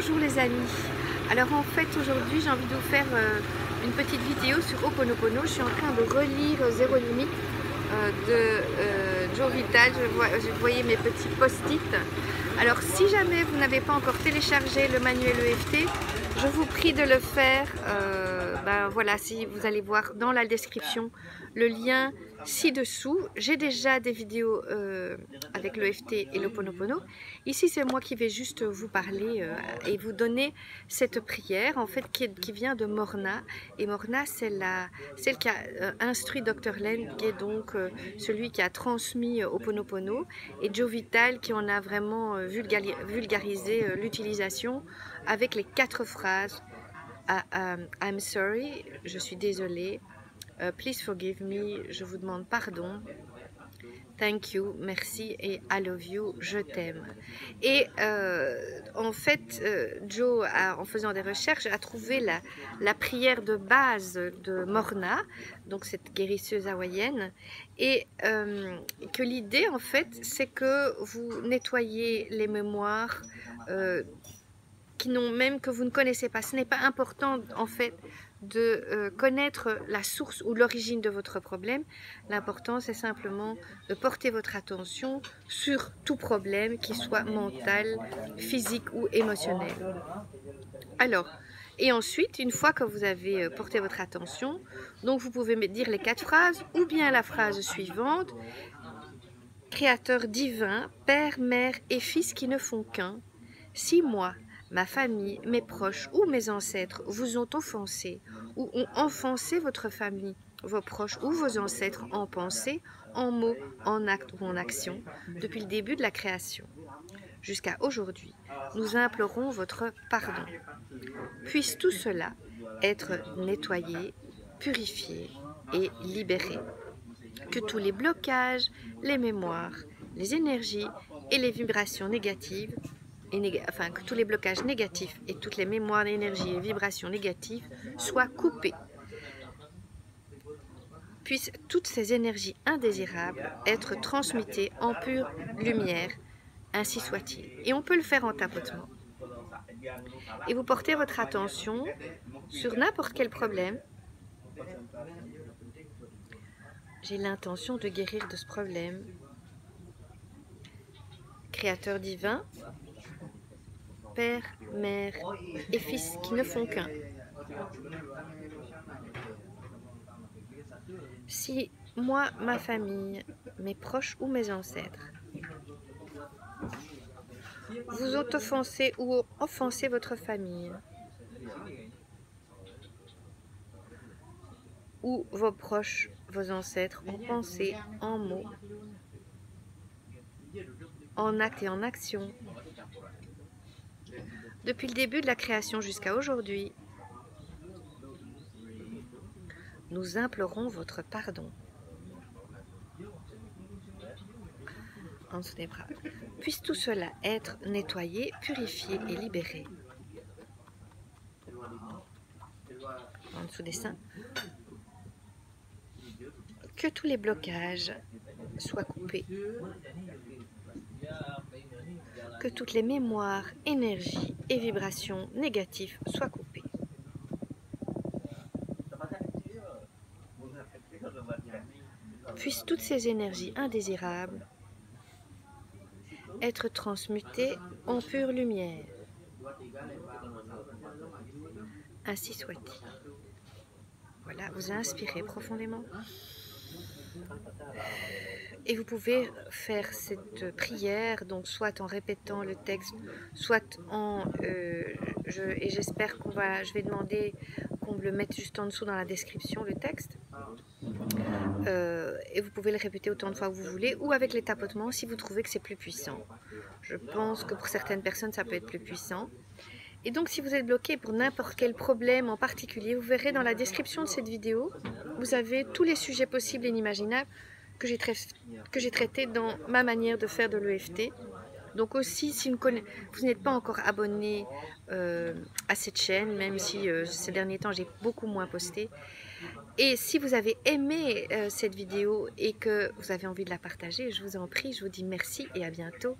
Bonjour les amis. Alors en fait aujourd'hui j'ai envie de vous faire euh, une petite vidéo sur Oponopono. Je suis en train de relire Zéro Limite euh, de euh, Joe Vital. Je voyez mes petits post-it. Alors si jamais vous n'avez pas encore téléchargé le manuel EFT, je vous prie de le faire. ben voilà, si vous allez voir dans la description le lien ci-dessous. J'ai déjà des vidéos euh, avec l'EFT et le Ponopono. Ici, c'est moi qui vais juste vous parler euh, et vous donner cette prière, en fait, qui, vient de Morna. Et Morna, c'est celle qui a euh, instruit Dr. Len, qui est donc celui qui a transmis au Ponopono, et Joe Vital, qui en a vraiment vulgarisé l'utilisation avec les quatre phrases. Ah, I'm sorry, je suis désolée. Euh, please forgive me, je vous demande pardon. Thank you, merci et I love you, je t'aime. Et euh, en fait, euh, Joe, en faisant des recherches, a trouvé la, la, prière de base de Morna, donc cette guérisseuse hawaïenne, et que l'idée, en fait, c'est que vous nettoyez les mémoires qui n'ont même que vous ne connaissez pas. Ce n'est pas important, en fait, de euh, connaître la source ou l'origine de votre problème. L'important, c'est simplement de porter votre attention sur tout problème, qui soit mental, physique ou émotionnel. Alors, et ensuite, une fois que vous avez euh, porté votre attention, donc vous pouvez dire les quatre phrases ou bien la phrase suivante. Créateur divin, Père, Mère et Fils qui ne font qu'un, si moi, ma famille, mes proches ou mes ancêtres vous ont offensé ou ont enfoncé votre famille, vos proches ou vos ancêtres en pensée, en mots, en actes ou en action depuis le début de la création. Jusqu'à aujourd'hui, nous implorons votre pardon. Puisse tout cela être nettoyé, purifié et libéré. Que tous les blocages, les mémoires, les énergies et les vibrations négatives que tous les blocages négatifs et toutes les mémoires d'énergie et vibrations négatives soient coupés. Puissent toutes ces énergies indésirables être transmutées en pure lumière, ainsi soit-il. Et on peut le faire en tapotement. Et vous portez votre attention sur n'importe quel problème. J'ai l'intention de guérir de ce problème. Créateur divin, Père, Mère et Fils qui ne font qu'un. Si moi, ma famille, mes proches ou mes ancêtres vous ont offensé ou offensé votre famille, ou vos proches, vos ancêtres ont pensé en mots, en actes et en actions depuis le début de la création jusqu'à aujourd'hui, nous implorons votre pardon. Des. Puisse tout cela être nettoyé, purifié et libéré. En dessous des seins. Que tous les blocages soient coupés que toutes les mémoires, énergies et vibrations négatives soient coupées. Puissent toutes ces énergies indésirables être transmutées en pure lumière. Ainsi soit-il. Voilà, vous inspirez profondément. Et vous pouvez faire cette prière, donc soit en répétant le texte, soit en... Euh, et j'espère qu'on va... Je vais demander qu'on le mette juste en dessous dans la description, le texte. Euh, et vous pouvez le répéter autant de fois que vous voulez, ou avec les tapotements si vous trouvez que c'est plus puissant. Je pense que pour certaines personnes, ça peut être plus puissant. Et donc, si vous êtes bloqué pour n'importe quel problème en particulier, vous verrez dans la description de cette vidéo, vous avez tous les sujets possibles et inimaginables que j'ai traité dans ma manière de faire de l'EFT. Donc aussi, si vous, n'êtes pas encore abonné euh, à cette chaîne, même si euh, ces derniers temps j'ai beaucoup moins posté, et si vous avez aimé euh, cette vidéo et que vous avez envie de la partager, je vous en prie, je vous dis merci et à bientôt.